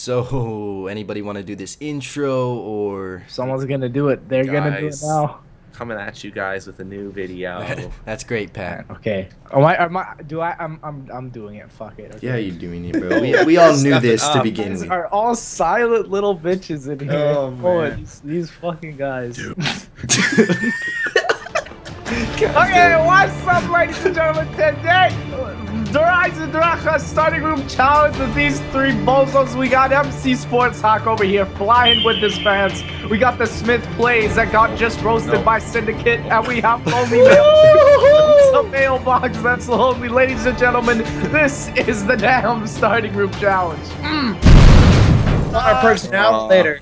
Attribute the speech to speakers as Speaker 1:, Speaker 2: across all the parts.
Speaker 1: So, anybody want to do this intro or?
Speaker 2: Someone's gonna do it. They're gonna do it now.
Speaker 3: Coming at you guys with a new video.
Speaker 1: That's great, Pat.
Speaker 2: Okay. Am I? Am I? Do I? I'm. I'm. I'm doing it. Fuck it. Okay.
Speaker 1: Yeah, you're doing it, bro. We, we all knew
Speaker 3: Step it
Speaker 1: this to
Speaker 3: um,
Speaker 1: begin
Speaker 2: These
Speaker 1: with.
Speaker 2: are all silent little bitches in here.
Speaker 3: Oh, man.
Speaker 2: these, these fucking guys.
Speaker 1: God
Speaker 2: Okay,
Speaker 1: damn.
Speaker 2: what's up, ladies and gentlemen? Today, the Eisendrache starting room challenge with these three bozos. We got McSportzHawk over here flying with his fans. We got the Smith Plays that got just roasted
Speaker 3: No.
Speaker 2: by Syndicate, and we have Lonely Mail. the mailbox that's lonely. Ladies and gentlemen, this is the damn starting room challenge.
Speaker 4: Our personnel
Speaker 3: Aw.
Speaker 4: later.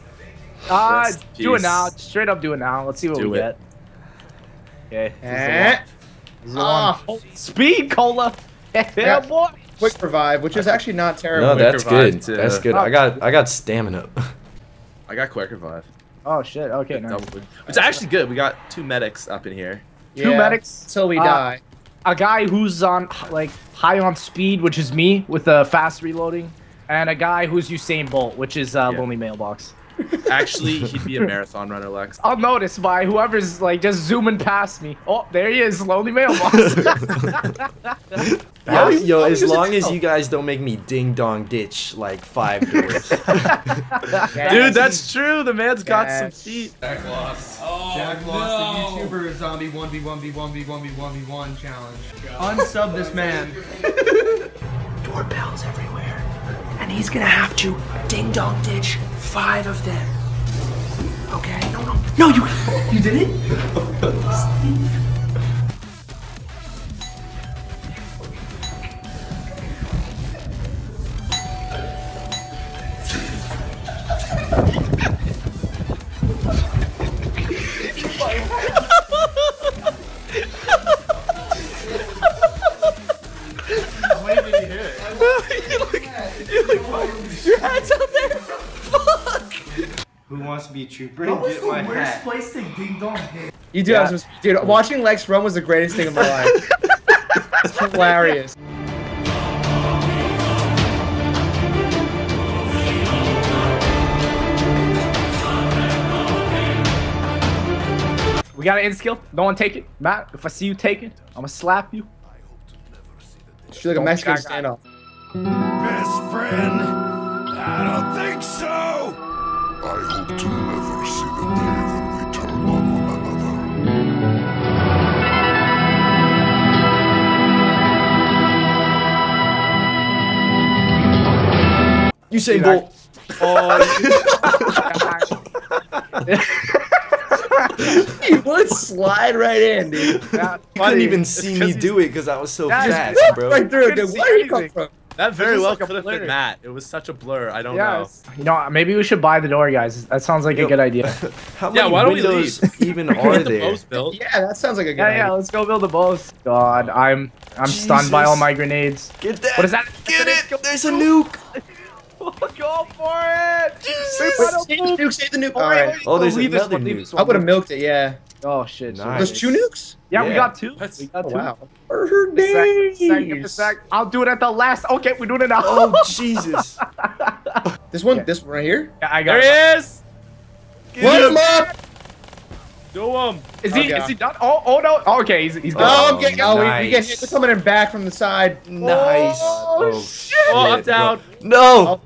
Speaker 2: Ah,
Speaker 3: Rest
Speaker 2: do it now. Straight up do it now. Let's see what
Speaker 3: Do
Speaker 2: we
Speaker 3: it.
Speaker 2: get. Okay. this is the
Speaker 4: Eh.
Speaker 2: one. This is the one.
Speaker 4: Oh,
Speaker 2: Speed cola. Yeah,
Speaker 4: Yeah.
Speaker 2: boy.
Speaker 4: quick revive, which is actually not terrible.
Speaker 1: No,
Speaker 4: terrible.
Speaker 1: that's
Speaker 3: revive
Speaker 1: good.
Speaker 3: too.
Speaker 1: That's good. I got I got stamina.
Speaker 3: I got quick revive.
Speaker 2: Oh shit. Okay. Nice.
Speaker 3: Double- Which is actually good. We got two medics up in here.
Speaker 2: Two medics.
Speaker 4: Till we
Speaker 2: Uh,
Speaker 4: die.
Speaker 2: A guy who's on like high on speed, which is me with a fast reloading, and a guy who's Usain Bolt, which is uh,
Speaker 3: Yeah.
Speaker 2: LonelyMailbox.
Speaker 3: Actually, he'd be a marathon runner, Lex.
Speaker 2: I'll notice by whoever's like just zooming past me. Oh, there he is, LonelyMailbox.
Speaker 1: Yo, yo, as
Speaker 4: as
Speaker 1: long as you guys don't make me ding dong ditch like five doors.
Speaker 3: Dude, that's true. The man's got some feet.
Speaker 5: Jack lost. Oh, Jack lost the YouTuber zombie 1v1v1v1v1v1 challenge. Unsub this man.
Speaker 6: doorbells everywhere. And he's gonna have to ding dong ditch five of them. Okay? No, no. No, you you did it?
Speaker 5: Who wants to be a trooper and get my hat?
Speaker 6: place to ding dong hit?
Speaker 4: You do have some. Dude, watching Lex run was the greatest thing in my life. it's hilarious.
Speaker 2: we got an end skill. No one take it, Matt. If I see you take it, I'm gonna slap you.
Speaker 4: She's like a Mexican
Speaker 2: I got
Speaker 4: standoff.
Speaker 7: Best friend? I don't think so. I hope to never see the day when we turn on one another.
Speaker 1: Usain Bolt.
Speaker 4: Oh, You would slide right in, dude.
Speaker 1: You couldn't even see me do it because I was so
Speaker 2: That's
Speaker 1: fast, bro.
Speaker 4: right through it, dude. Where did you come from?
Speaker 3: That very
Speaker 2: just
Speaker 3: well
Speaker 2: like a
Speaker 3: could have been Matt. It was such a blur. I don't
Speaker 2: Yeah,
Speaker 3: know.
Speaker 2: it's- you know, maybe we should buy the door, guys. That sounds like
Speaker 1: Yo.
Speaker 2: a good idea.
Speaker 1: How
Speaker 3: Yeah,
Speaker 1: many
Speaker 3: why don't we
Speaker 1: windows even
Speaker 3: We can
Speaker 1: are
Speaker 3: get the
Speaker 1: there?
Speaker 3: built.
Speaker 4: Yeah, that sounds like a good
Speaker 2: Yeah,
Speaker 4: idea.
Speaker 2: yeah. Let's go build a boss. God, I'm I'm stunned by all my grenades.
Speaker 1: Get that.
Speaker 2: What is that?
Speaker 1: Get it. There's a nuke.
Speaker 2: Go for it!
Speaker 1: Jesus.
Speaker 4: Save the nuke, save the nuke.
Speaker 2: Oh,
Speaker 4: All
Speaker 2: wait,
Speaker 4: right.
Speaker 2: wait,
Speaker 1: Oh, there's
Speaker 2: leave this
Speaker 1: another nuke.
Speaker 4: I would have milked it, yeah.
Speaker 2: Oh shit! shit.
Speaker 1: Nice.
Speaker 4: Those two nukes?
Speaker 2: Yeah, we got two.
Speaker 3: What?
Speaker 2: We got
Speaker 4: Oh,
Speaker 2: two.
Speaker 4: wow. For
Speaker 2: Sec, sec, give me a
Speaker 4: days.
Speaker 2: sec. I'll do it at the last. Okay, we're doing it now.
Speaker 1: Oh Jesus.
Speaker 4: This one,
Speaker 2: Okay.
Speaker 4: this one right here?
Speaker 2: Yeah, I got
Speaker 3: There
Speaker 2: it.
Speaker 3: he is.
Speaker 4: Light him up!
Speaker 3: Do him.
Speaker 2: Is he?
Speaker 4: Okay.
Speaker 2: Is he done? Oh, oh no. Oh, okay, he's he's
Speaker 4: Oh,
Speaker 2: gone.
Speaker 4: I'm getting, oh, we, we get
Speaker 1: nice.
Speaker 4: hit. We're coming in back from the side.
Speaker 1: Oh, nice.
Speaker 2: Oh,
Speaker 1: Oh,
Speaker 2: shit.
Speaker 3: Oh, I'm
Speaker 1: shit, bro.
Speaker 3: down.
Speaker 1: No.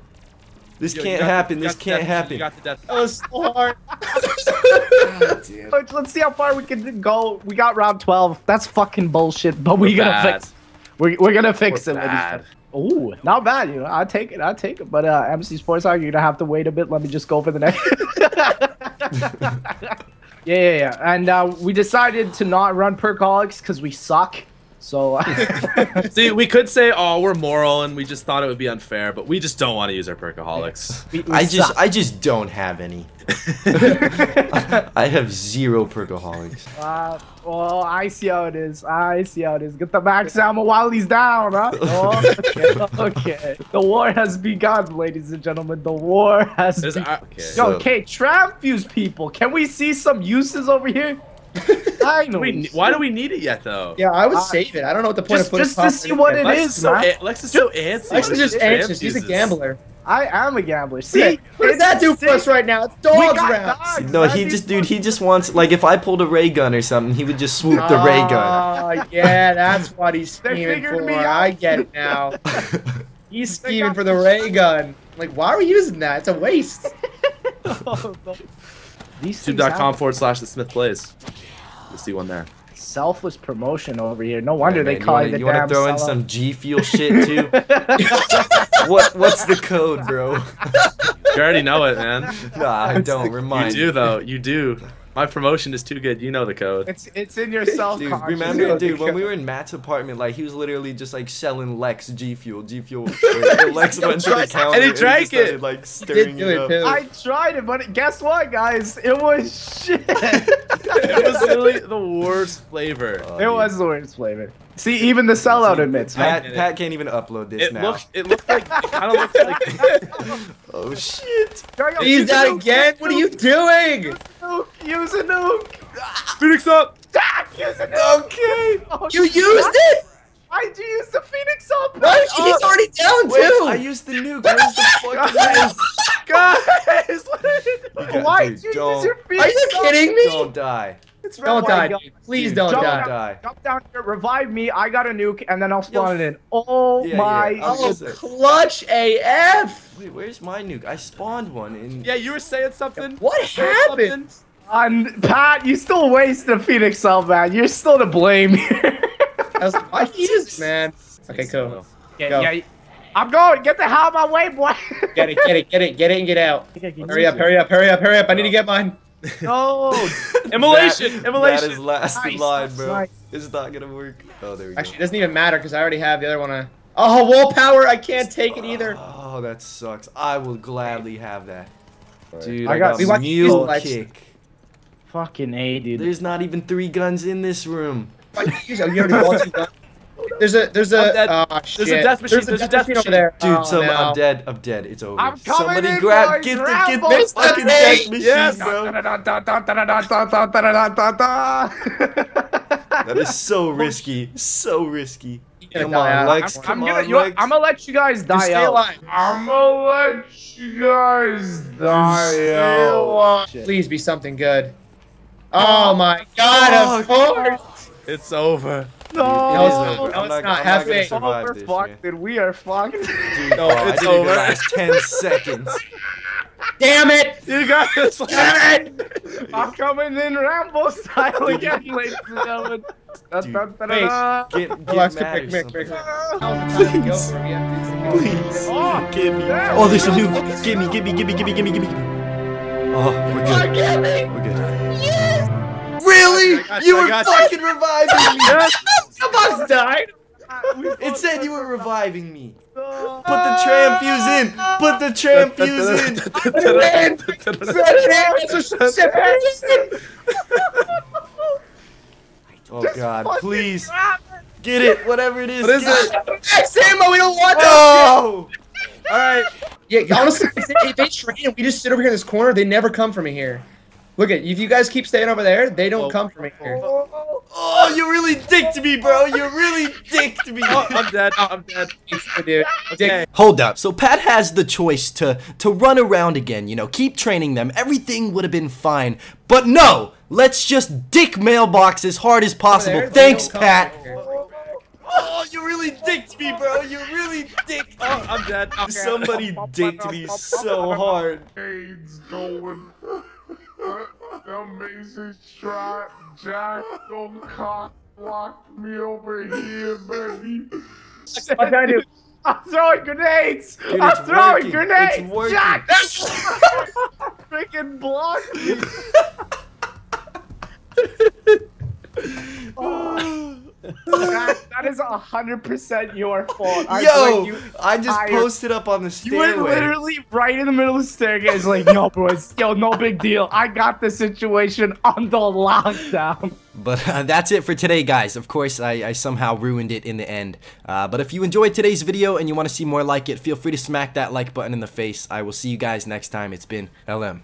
Speaker 1: This
Speaker 3: Yo,
Speaker 1: can't
Speaker 3: got-
Speaker 1: happen.
Speaker 3: you
Speaker 1: This can't
Speaker 3: death-
Speaker 1: happen.
Speaker 3: You got the death.
Speaker 4: That was so hard.
Speaker 2: Let's, let's see how far we can go. We got round twelve. That's fucking bullshit. But we're,
Speaker 3: We're
Speaker 2: gonna
Speaker 3: bad.
Speaker 2: fix. We're, we're gonna fix
Speaker 3: We're
Speaker 2: it.
Speaker 3: bad.
Speaker 2: Ooh, not bad. You know, I take it. I take it. But uh, McSportzHawk, you're gonna have to wait a bit. Let me just go for the next. yeah, yeah, yeah. And uh, we decided to not run perkaholics because we suck. So
Speaker 3: See, we could say, oh, we're moral, and we just thought it would be unfair, but we just don't want to use our perkaholics.
Speaker 2: we, we
Speaker 1: I just. I just don't have any. I have zero perkaholics.
Speaker 2: Uh, well, I see how it is. I see how it is. Get the max ammo while he's down, huh? Oh, okay, okay. The war has begun, ladies and gentlemen. The war has begun.
Speaker 3: okay.
Speaker 2: Yo,
Speaker 1: So-
Speaker 2: okay, tram fuse people. Can we see some uses over here? I know.
Speaker 3: We, why do we need it yet, though?
Speaker 4: Yeah, I would
Speaker 2: Uh,
Speaker 4: save it. I don't know what the point
Speaker 2: Just-
Speaker 4: of putting
Speaker 2: just to see what
Speaker 4: it
Speaker 2: it
Speaker 3: Lex
Speaker 2: is,
Speaker 3: is so,
Speaker 2: man.
Speaker 3: a- Lex is so antsy.
Speaker 4: Lex is just
Speaker 3: his
Speaker 4: anxious. He's a gambler.
Speaker 2: I am a gambler. See,
Speaker 4: what does that do for us right now? It's dogs
Speaker 2: got
Speaker 4: round.
Speaker 2: dogs.
Speaker 1: No,
Speaker 2: That'd
Speaker 1: he just, dude, he just wants, like, if I pulled a ray gun or something, he would just swoop the ray gun.
Speaker 4: Oh, yeah, that's what he's scheming for.
Speaker 2: me.
Speaker 4: I get it now. He's scheming for the ray gun. Like, why are we using that? It's a waste.
Speaker 2: Oh, no. These
Speaker 3: YouTube.com forward slash the SmithPlays. You'll see one there.
Speaker 2: selfless promotion over here. No wonder
Speaker 1: Yeah,
Speaker 2: they
Speaker 1: man,
Speaker 2: call
Speaker 1: you
Speaker 2: it the
Speaker 1: wanna,
Speaker 2: damn
Speaker 1: You want to throw in some G Fuel shit too? what What's the code, bro?
Speaker 3: You already know it, man.
Speaker 1: Nah, I don't. Remind.
Speaker 3: You do though. You do. My promotion is too good. You know the code.
Speaker 2: It's it's in your self
Speaker 1: Dude, remember, dude, when we were in Matt's apartment, like he was literally just like selling Lex G Fuel, G Fuel. and Lex went to the counter
Speaker 3: And he
Speaker 1: just
Speaker 3: drank
Speaker 1: started,
Speaker 3: it.
Speaker 1: like stirring it
Speaker 4: it,
Speaker 1: up.
Speaker 4: too.
Speaker 2: I tried it, but guess what, guys? It was shit.
Speaker 3: it was literally the worst flavor.
Speaker 1: Oh,
Speaker 2: It
Speaker 1: dude.
Speaker 2: was the worst flavor. See, even the sellout admits. man.
Speaker 1: Pat, Pat can't even upload this
Speaker 3: It
Speaker 1: now.
Speaker 3: looked. It looked like. It kind of looked like.
Speaker 1: oh shit!
Speaker 2: Yo, yo,
Speaker 4: He's
Speaker 2: use a
Speaker 4: that
Speaker 2: nuke,
Speaker 4: again? What are you doing?
Speaker 2: nuke, Use a nuke.
Speaker 3: Phoenix up.
Speaker 2: Ah, Use a nuke.
Speaker 1: Okay.
Speaker 2: Oh,
Speaker 4: You
Speaker 2: shit.
Speaker 4: used it?
Speaker 2: Why'd you use the Phoenix up?
Speaker 4: What? He's already down
Speaker 1: Wait,
Speaker 4: too.
Speaker 1: I used the nuke. Where's the fucking
Speaker 2: Guys,
Speaker 1: nuke?
Speaker 2: guys, what are you doing?
Speaker 1: got-
Speaker 2: Why'd
Speaker 1: dude,
Speaker 2: you use
Speaker 1: don't-
Speaker 2: your Phoenix
Speaker 4: Are you kidding me?
Speaker 1: Don't die.
Speaker 2: It's red,
Speaker 4: Don't
Speaker 2: white,
Speaker 4: die. dude. Please
Speaker 1: Dude,
Speaker 4: don't
Speaker 2: jump
Speaker 4: die.
Speaker 2: down.
Speaker 1: die.
Speaker 2: Jump down here, revive me. I got a nuke, and then I'll spawn it in. Oh
Speaker 1: Yeah,
Speaker 2: my!
Speaker 1: yeah, I was
Speaker 4: Oh, clutch AF.
Speaker 1: Wait, where's my nuke? I spawned one in.
Speaker 3: Yeah, you were saying something.
Speaker 4: What
Speaker 3: Saying
Speaker 4: happened?
Speaker 3: something?
Speaker 2: On Pat, you still wasted a Phoenix cell, man. You're still to blame here.
Speaker 4: I was like, why did you use it, man? Okay, cool.
Speaker 2: yeah,
Speaker 4: Go.
Speaker 2: yeah. I'm going. Get the hell out of my way, boy.
Speaker 4: Get it, get it, get it, get it, and get out. Hurry up, hurry up, hurry up, hurry up. I need to get mine.
Speaker 2: No.
Speaker 3: Immolation.
Speaker 1: That-
Speaker 3: Immolation.
Speaker 1: That is last in
Speaker 2: Nice,
Speaker 1: line, bro.
Speaker 2: nice.
Speaker 1: It's not gonna work. Oh, there we go.
Speaker 4: Actually, it doesn't even matter because I already have the other one. On. Oh, wall power. I can't take it either.
Speaker 1: Oh, that sucks. I will gladly have that. Dude,
Speaker 2: I
Speaker 1: I,
Speaker 2: got-
Speaker 1: got,
Speaker 4: we want to
Speaker 1: mule kick.
Speaker 2: Fucking a, dude.
Speaker 1: There's not even three guns in this room.
Speaker 4: Why did you use it? You already bought two guns. There's a, there's a,
Speaker 3: dead.
Speaker 4: oh, shit.
Speaker 3: death machine,
Speaker 4: There's a
Speaker 3: there's a
Speaker 4: death
Speaker 3: death
Speaker 4: machine over there.
Speaker 1: Dude,
Speaker 4: oh,
Speaker 1: some,
Speaker 4: no.
Speaker 1: I'm dead. I'm dead. It's over.
Speaker 2: I'm coming
Speaker 1: Somebody
Speaker 2: in,
Speaker 1: grab,
Speaker 2: boys.
Speaker 1: get the,
Speaker 2: Grab
Speaker 1: get
Speaker 2: them.
Speaker 1: the fucking death machine,
Speaker 3: Yes.
Speaker 1: bro.
Speaker 2: that
Speaker 1: That is so risky. So risky. Come on,
Speaker 4: out.
Speaker 1: Lex.
Speaker 2: I'm
Speaker 1: Come
Speaker 2: gonna,
Speaker 1: on,
Speaker 2: you know?
Speaker 1: Lex.
Speaker 2: I'm gonna let you guys die
Speaker 4: Stay
Speaker 2: out.
Speaker 4: alive.
Speaker 2: I'm gonna let you guys die out. Shit.
Speaker 4: Please be something good. Oh, oh my god, of course.
Speaker 3: It's over.
Speaker 1: Dude, it is
Speaker 2: No,
Speaker 1: over.
Speaker 4: no, it's
Speaker 1: not,
Speaker 4: not.
Speaker 1: I'm not
Speaker 4: Have
Speaker 1: gonna
Speaker 4: faith.
Speaker 1: survive
Speaker 2: we're fucked,
Speaker 1: man.
Speaker 2: dude. We are fucked.
Speaker 1: Dude,
Speaker 3: No,
Speaker 1: oh,
Speaker 3: it's
Speaker 1: I didn't
Speaker 3: over.
Speaker 1: last 10 seconds.
Speaker 4: Damn it!
Speaker 3: You got this.
Speaker 4: Damn it!
Speaker 2: I'm coming in Rambo style again, ladies and gentlemen. Da,
Speaker 1: Dude,
Speaker 2: da, da, da, da.
Speaker 1: Get, get mad
Speaker 4: Mick,
Speaker 1: or
Speaker 4: Mick,
Speaker 1: something.
Speaker 4: Mick. Now's the time to go for it. We
Speaker 1: Please,
Speaker 2: Oh,
Speaker 1: give me. Oh, there's a
Speaker 2: new.
Speaker 1: nuke. Give me, give me, give me, give me, give me, give me. Oh, we're
Speaker 4: God
Speaker 1: good.
Speaker 4: damn it!
Speaker 1: We're good. Yes! Really?
Speaker 3: I got you,
Speaker 1: You
Speaker 3: I
Speaker 1: were
Speaker 3: got you.
Speaker 1: fucking reviving me.
Speaker 4: The box died!
Speaker 1: Uh, it said you were reviving me. Put the tram fuse in. Put the tram fuse in. Oh God, please get it. Whatever it is.
Speaker 3: What is it?
Speaker 4: X ammo, we don't want that!
Speaker 1: Oh!
Speaker 3: All right.
Speaker 4: Yeah, honestly, if they, if they train and we just sit over here in this corner, they never come for me here. Look at if you guys keep staying over there, they don't
Speaker 3: Oh.
Speaker 4: come for me here.
Speaker 1: Oh. Oh, you really dicked me, bro. You really dicked me.
Speaker 3: Oh, I'm dead. Oh, I'm dead.
Speaker 4: Dude,
Speaker 3: Okay.
Speaker 1: Hold up. So Pat has the choice to to run around again, you know, keep training them. Everything would have been fine. But no, let's just dick mailbox as hard as possible.
Speaker 4: there,
Speaker 1: Thanks, Pat.
Speaker 4: for me here.
Speaker 1: Oh, you really dicked me, bro. You really dicked.
Speaker 3: Oh, I'm dead. Okay.
Speaker 1: Somebody dicked me so hard.
Speaker 7: AIDS going. Amazing strap, Jack, don't cock block me over here, baby.
Speaker 4: What can I do?
Speaker 2: I'm throwing grenades.
Speaker 1: Dude,
Speaker 2: I'm
Speaker 1: it's
Speaker 2: throwing
Speaker 1: working.
Speaker 2: grenades.
Speaker 1: It's working.
Speaker 2: Jack, freaking block me. Jack, oh. That is hundred percent your fault. I
Speaker 1: Yo,
Speaker 2: like you,
Speaker 1: I just
Speaker 2: tired.
Speaker 1: posted up on the
Speaker 2: you were literally right in the middle of the staircase, like, yo, boys, yo, no big deal. I got the situation under lockdown.
Speaker 1: But uh, that's it for today, guys. Of course, I, I somehow ruined it in the end. Uh, but if you enjoyed today's video and you want to see more like it, feel free to smack that like button in the face. I will see you guys next time. It's been LM.